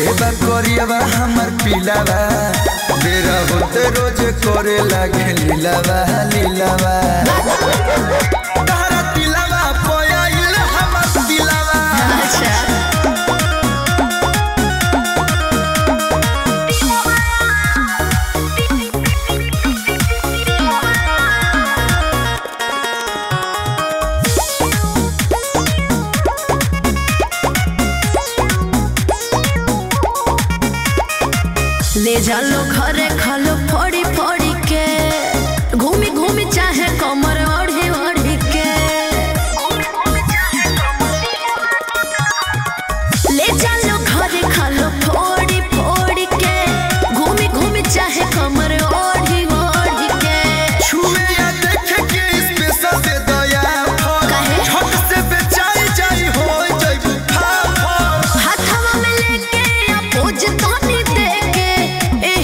लेबा करियाबा हमर पिलावा। बेरा होते रोज करे लागे लीलावा लीलावा। ले जा लो घरे फोड़ी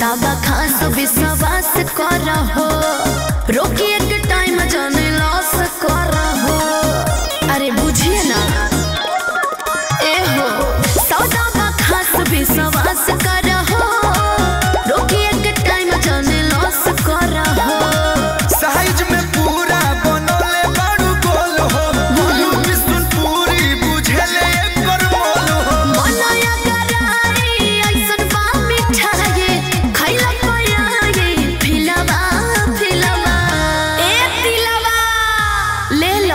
दादा खास विश्वास को